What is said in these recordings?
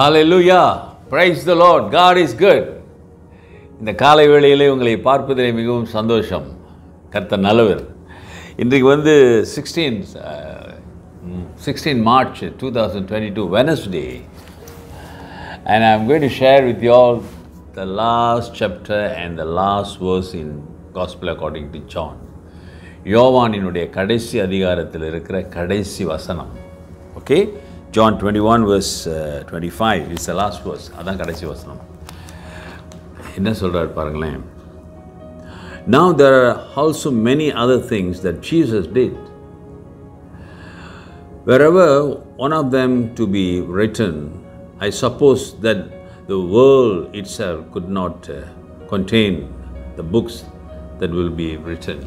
Hallelujah praise the Lord God is good இந்த காலை வேளையிலே உங்களை பார்ப்பதிலே மிகவும் சந்தோஷம். கர்த்த நல்லவர். இன்றைக்கு வந்து sixteen sixteen March two thousand twenty two Wednesday and I am going to share with you the last chapter and the last verse in gospel according to John யோவானினுடைய கடைசி அதிகாரத்தில் இருக்கிற கடைசி வசனம். Okay John twenty one verse twenty five it's the last verse அதான் கடைசி வசனம் என்ன சொல்கிறார் பாருங்களேன் Now there are also many other things that Jesus did. Wherever one of them to be written, I suppose that the world itself could not uh, contain the books that will be written.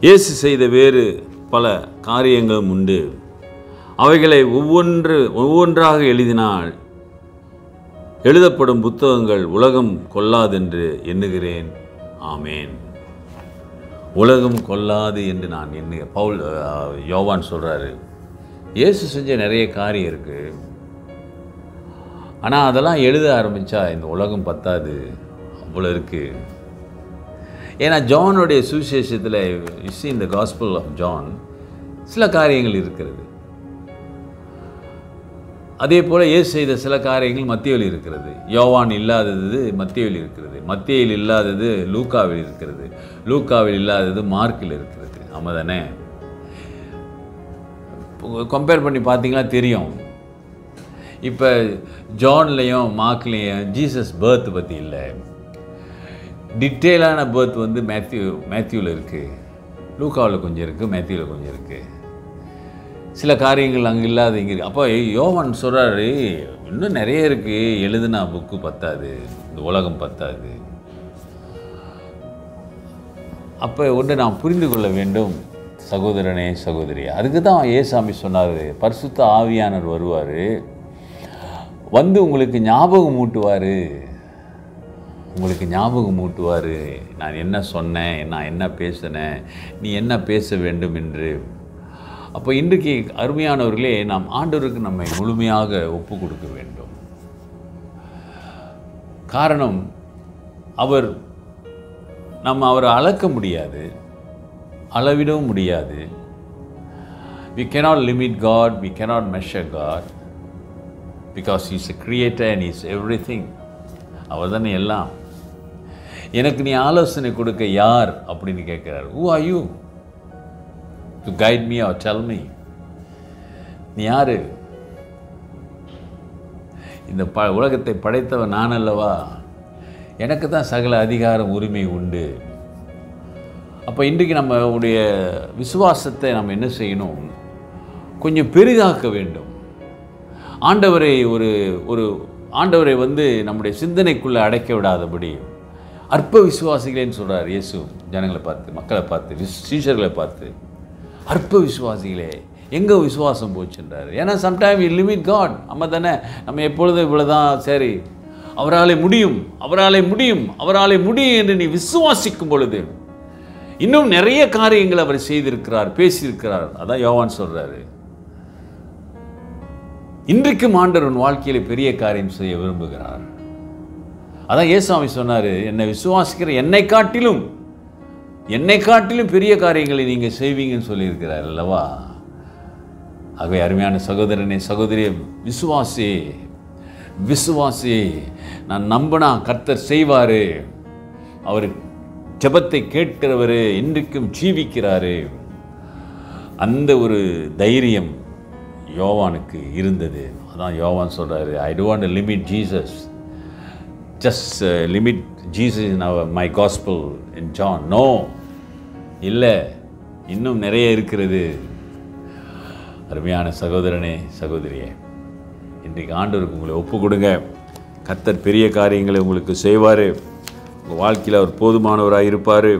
இயேசு செய்த வேறு பல காரியங்களும் உண்டு அவைகளை ஒவ்வொன்று ஒவ்வொன்றாக எழுதினால் எழுதப்படும் புத்தகங்கள் உலகம் கொல்லாதென்று எண்ணுகிறேன். ஆமேன். உலகம் கொல்லாது என்று நான் எண்ணு பவுல் யோவான் சொல்கிறாரு இயேசு செஞ்ச நிறைய காரியம் இருக்குது ஆனால் அதெல்லாம் எழுத ஆரம்பித்தா இந்த உலகம் பத்தாது. அவ்வளோ இருக்குது ஏன்னா ஜானுடைய சுவிசேஷத்தில் இஸ் இந்த காஸ்பிள் ஆஃப் ஜான் சில காரியங்கள் இருக்கிறது. அதே போல் இயேசு செய்த சில காரியங்கள் மத்தியில் இருக்கிறது. யோவான் இல்லாதது மத்தியில் இருக்கிறது. மத்தியில் இல்லாதது லூக்காவில் இருக்கிறது. லூக்காவில் இல்லாதது மார்க்கில் இருக்கிறது. ஆமாம் தானே கம்பேர் பண்ணி பார்த்தீங்கன்னா தெரியும். இப்போ ஜான்லேயும் மார்க்லேயும் ஜீசஸ் பர்த் பற்றி இல்லை. டீட்டெயிலான பர்த் வந்து மேத்யூ மேத்யூவில் இருக்குது லூக்காவில் கொஞ்சம் இருக்குது மேத்யூவில் கொஞ்சம் இருக்குது சில காரியங்கள் அங்கே இல்லாத இங்கே இருக்குது அப்போ யோவன் சொல்கிறாரு இன்னும் நிறைய இருக்குது எழுதுனா புக்கு பத்தாது. இந்த உலகம் பத்தாது. அப்போ ஒன்று நாம் புரிந்து கொள்ள வேண்டும். சகோதரனே சகோதரி அதுக்கு தான் ஏசாமி சொன்னார் பரிசுத்த ஆவியானர் வருவார். வந்து உங்களுக்கு ஞாபகம் மூட்டுவார். உங்களுக்கு ஞாபகம் மூட்டுவார். நான் என்ன சொன்னேன்? நான் என்ன பேசினேன்? நீ என்ன பேச வேண்டும் என்று. அப்போ இன்றைக்கு அருமையானவர்களே நாம் ஆண்டவருக்கு நம்மை முழுமையாக ஒப்பு கொடுக்க வேண்டும். காரணம் அவர் நம்ம அவரை அளக்க முடியாது அளவிடவும் முடியாது. We cannot limit God we cannot measure God because is a creator and is everything அவர் தானே எல்லாம். எனக்கு நீ ஆலோசனை கொடுக்க யார் அப்படின்னு கேட்குறாரு who are you to guide me or tell me நீ யாரு? இந்த ப உலகத்தை படைத்தவன் நான் அல்லவா? எனக்கு தான் சகல அதிகாரம் உரிமை உண்டு. அப்போ இன்றைக்கு நம்மளுடைய விசுவாசத்தை நம்ம என்ன செய்யணும்? கொஞ்சம் பெரிதாக்க வேண்டும். ஆண்டவரை ஒரு ஒரு ஆண்டவரை வந்து நம்முடைய சிந்தனைக்குள்ளே அடைக்க விடாதபடி அற்ப விசுவாசிகளேன்னு சொல்கிறார் இயேசு. ஜனங்களை பார்த்து மக்களை பார்த்து சீஷர்களை பார்த்து. அற்ப விசுவாசிகளே எங்கே விசுவாசம் போச்சுன்றார். ஏன்னா சம்டைம் இ லிமிட் காட் நம்ம தானே நம்ம எப்பொழுதும் இவ்வளோ தான் சரி. அவராலே முடியும் அவராலே முடியும் அவராலே முடியும் என்று நீ விசுவாசிக்கும் பொழுது இன்னும் நிறைய காரியங்கள் அவர் செய்திருக்கிறார் பேசியிருக்கிறார். அதான் யோவான் சொல்கிறாரு இன்றைக்கும் ஆண்டவர் உன் பெரிய காரியம் செய்ய விரும்புகிறார். அதான் ஏசாமி சொன்னார் என்னை விசுவாசிக்கிற என்னை காட்டிலும் என்னை காட்டிலும் பெரிய காரியங்களை நீங்கள் செய்வீங்கன்னு சொல்லியிருக்கிறார் அல்லவா? ஆகவே அருமையான சகோதரனே சகோதரியே விசுவாசி விசுவாசி நான் நம்பினா கர்த்தர் செய்வார். அவர் ஜெபத்தை கேட்கிறவர் இன்றைக்கும் ஜீவிக்கிறாரு. அந்த ஒரு தைரியம் யோவானுக்கு இருந்தது. அதான் யோவான் சொல்கிறாரு I don't limit Jesus just limit Jesus in our my gospel in John no இல்லை இன்னும் நிறைய இருக்கிறது. அருமையான சகோதரனே சகோதரியே இன்றைக்கு ஆண்டவருக்கு உங்களை ஒப்பு கொடுங்க. கத்தர் பெரிய காரியங்களை உங்களுக்கு செய்வார். உங்கள் வாழ்க்கையில் அவர் போதுமானவராக இருப்பார்.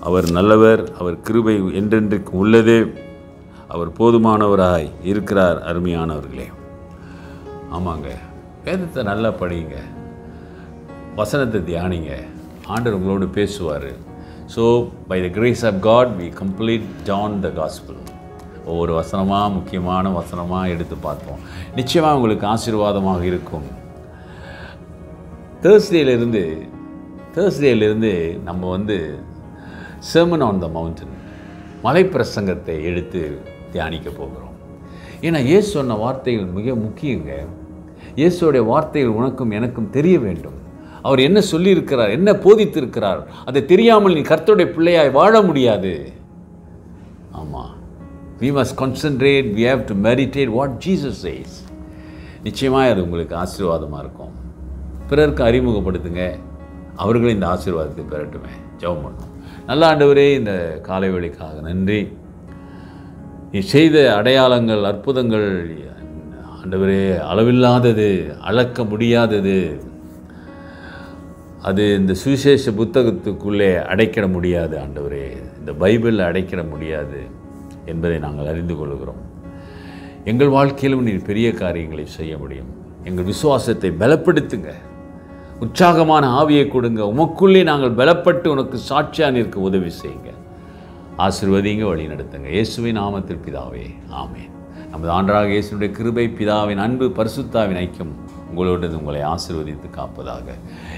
அவர் நல்லவர் அவர் கிருபை என்றென்றைக்கு உள்ளது. அவர் போதுமானவராய் இருக்கிறார் அருமையானவர்களே. ஆமாங்க வேதத்தை நல்லா படிங்க. வசனத்தை தியானிங்க. ஆண்டவர் உங்களோடு பேசுவார். So by the grace of God we complete John the gospel ஒவ்வொரு வசனமாக முக்கியமான வசனமாக எடுத்து பார்ப்போம். நிச்சயமாக உங்களுக்கு ஆசீர்வாதமாக இருக்கும். தேர்ஸ்டேலேருந்து தேர்ஸ்டேலேருந்து நம்ம வந்து செர்மன் ஆன் த மவுண்டன் மலைப்பிரசங்கத்தை எடுத்து தியானிக்க போகிறோம். ஏன்னா இயேசு சொன்ன வார்த்தைகள் மிக முக்கியங்க. இயேசுடைய வார்த்தைகள் உனக்கும் எனக்கும் தெரிய வேண்டும். அவர் என்ன சொல்லியிருக்கிறார்? என்ன போதித்திருக்கிறார்? அதை தெரியாமல் நீ கர்த்தருடைய பிள்ளையாய் வாழ முடியாது. ஆமாம் we must concentrate we have to meditate what Jesus says நிச்சயமாக அது உங்களுக்கு ஆசீர்வாதமாக இருக்கும். பிறருக்கு அறிமுகப்படுத்துங்க. அவர்களும் இந்த ஆசீர்வாதத்தை பெறட்டுமே. ஜெபம் பண்ணும் நல்ல ஆண்டவரே இந்த காலை வேலைக்காக நன்றி. நீ செய்த அடையாளங்கள் அற்புதங்கள் ஆண்டவரே அளவில்லாதது அளக்க முடியாதது அது இந்த சுவிசேஷ புத்தகத்துக்குள்ளே அடைக்கிட முடியாது ஆண்டவரே. இந்த பைபிளில் அடைக்கிட முடியாது என்பதை நாங்கள் அறிந்து கொள்கிறோம். எங்கள் வாழ்க்கையிலும் நீர் பெரிய காரியங்களை செய்ய முடியும். எங்கள் விசுவாசத்தை பலப்படுத்துங்க. உற்சாகமான ஆவியை கொடுங்க. உமக்குள்ளே நாங்கள் பலப்பட்டு உனக்கு சாட்சியாக நிற்க உதவி செய்யுங்க. ஆசிர்வதிங்க வழி நடத்துங்க. இயேசுவின் நாமத்தில் பிதாவே ஆமேன். நமது ஆண்டராக இயேசுடைய கிருபை பிதாவின் அன்பு பரிசுத்தாவின் ஐக்கியம் உங்களோடு உங்களை ஆசிர்வதித்து காப்பதாக.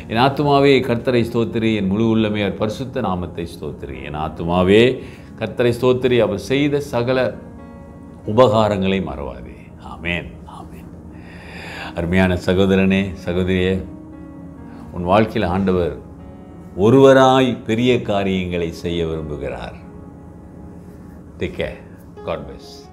என் ஆத்துமாவே கர்த்தரை ஸ்தோத்திரி. என் முழு உள்ளமே அவர் பரிசுத்த நாமத்தை ஸ்தோத்திரி. என் ஆத்துமாவே கர்த்தரை ஸ்தோத்திரி. அவர் செய்த சகல உபகாரங்களை மறவாதே. ஆமேன் ஆமேன். அருமையான சகோதரனே சகோதரியே உன் வாழ்க்கையில் ஆண்டவர் ஒருவராய் பெரிய காரியங்களை செய்ய விரும்புகிறார். Take care God best